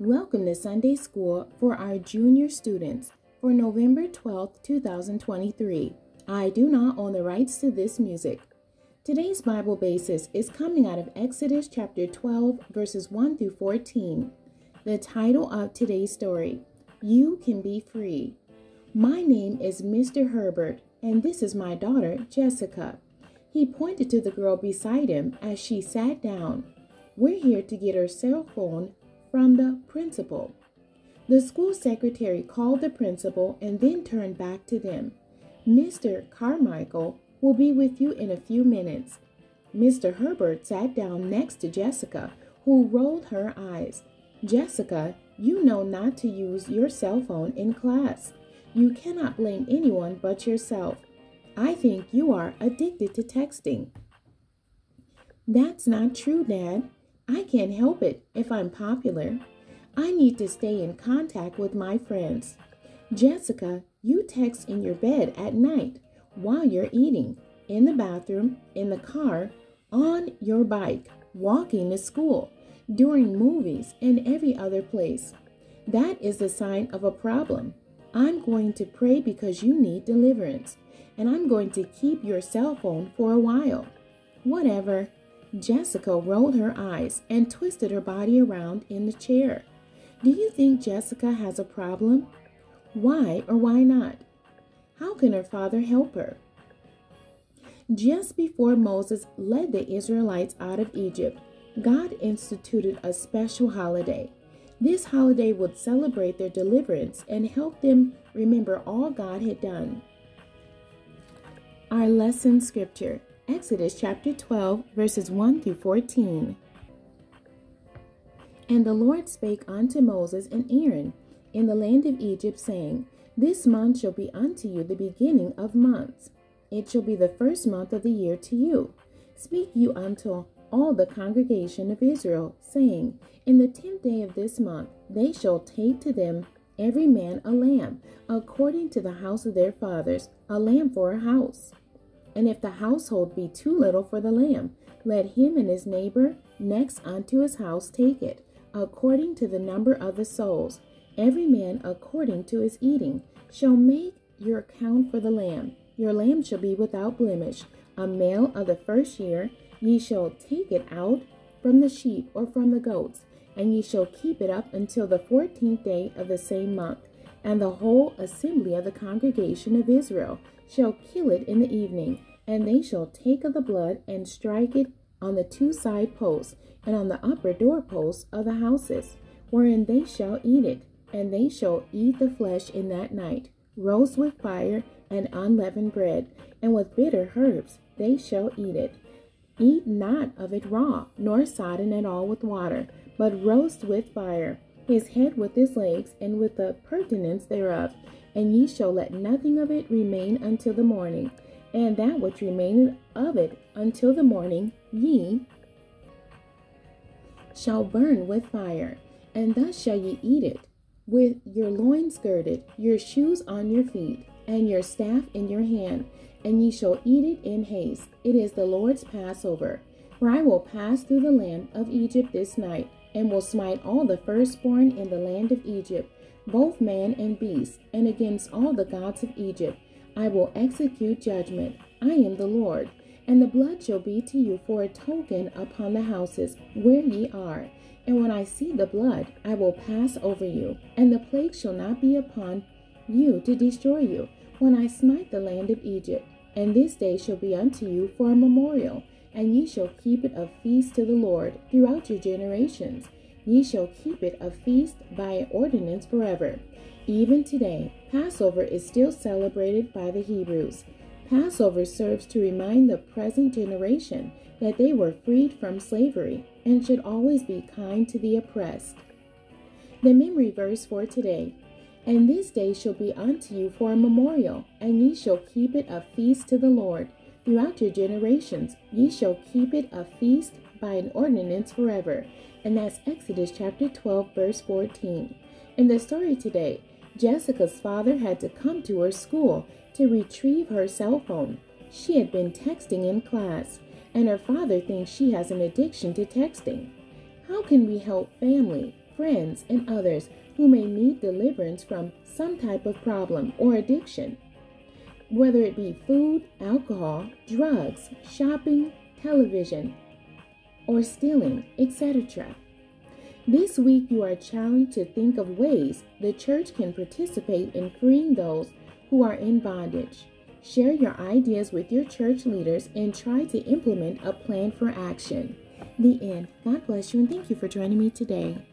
Welcome to Sunday School for our junior students for November 12, 2023. I do not own the rights to this music. Today's Bible basis is coming out of Exodus chapter 12, verses 1 through 14. The title of today's story You Can Be Free. My name is Mr. Herbert, and this is my daughter, Jessica. He pointed to the girl beside him as she sat down. We're here to get her cell phone from the principal. The school secretary called the principal and then turned back to them. Mr. Carmichael will be with you in a few minutes. Mr. Herbert sat down next to Jessica, who rolled her eyes. Jessica, you know not to use your cell phone in class. You cannot blame anyone but yourself. I think you are addicted to texting. That's not true, Dad. I can't help it if I'm popular. I need to stay in contact with my friends. Jessica, you text in your bed at night while you're eating, in the bathroom, in the car, on your bike, walking to school, during movies, and every other place. That is a sign of a problem. I'm going to pray because you need deliverance, and I'm going to keep your cell phone for a while. Whatever. Jessica rolled her eyes and twisted her body around in the chair. Do you think Jessica has a problem? Why or why not? How can her father help her? Just before Moses led the Israelites out of Egypt, God instituted a special holiday. This holiday would celebrate their deliverance and help them remember all God had done. Our lesson scripture Exodus chapter 12, verses 1 through 14. And the Lord spake unto Moses and Aaron in the land of Egypt, saying, This month shall be unto you the beginning of months. It shall be the first month of the year to you. Speak you unto all the congregation of Israel, saying, In the tenth day of this month they shall take to them every man a lamb, according to the house of their fathers, a lamb for a house. And if the household be too little for the lamb, let him and his neighbor next unto his house take it, according to the number of the souls. Every man according to his eating shall make your account for the lamb. Your lamb shall be without blemish, a male of the first year. Ye shall take it out from the sheep or from the goats, and ye shall keep it up until the fourteenth day of the same month. And the whole assembly of the congregation of Israel shall kill it in the evening, and they shall take of the blood and strike it on the two side posts and on the upper door posts of the houses, wherein they shall eat it, and they shall eat the flesh in that night, roast with fire and unleavened bread, and with bitter herbs they shall eat it. Eat not of it raw, nor sodden at all with water, but roast with fire, his head with his legs, and with the purtenance thereof, and ye shall let nothing of it remain until the morning, and that which remaineth of it until the morning ye shall burn with fire, and thus shall ye eat it, with your loins girded, your shoes on your feet, and your staff in your hand, and ye shall eat it in haste. It is the Lord's Passover. For I will pass through the land of Egypt this night, and will smite all the firstborn in the land of Egypt, both man and beast, and against all the gods of Egypt. I will execute judgment. I am the Lord. And the blood shall be to you for a token upon the houses where ye are. And when I see the blood, I will pass over you, and the plague shall not be upon you to destroy you, when I smite the land of Egypt. And this day shall be unto you for a memorial, and ye shall keep it a feast to the Lord throughout your generations. Ye shall keep it a feast by an ordinance forever. Even today, Passover is still celebrated by the Hebrews. Passover serves to remind the present generation that they were freed from slavery and should always be kind to the oppressed. The memory verse for today And this day shall be unto you for a memorial, and ye shall keep it a feast to the Lord. Throughout your generations, ye shall keep it a feast by an ordinance forever. And that's Exodus chapter 12, verse 14. In the story today, Jessica's father had to come to her school to retrieve her cell phone. She had been texting in class, and her father thinks she has an addiction to texting. How can we help family, friends, and others who may need deliverance from some type of problem or addiction. Whether it be food, alcohol, drugs, shopping, television, or stealing, etc. This week, you are challenged to think of ways the church can participate in freeing those who are in bondage. Share your ideas with your church leaders and try to implement a plan for action. The end. God bless you and thank you for joining me today.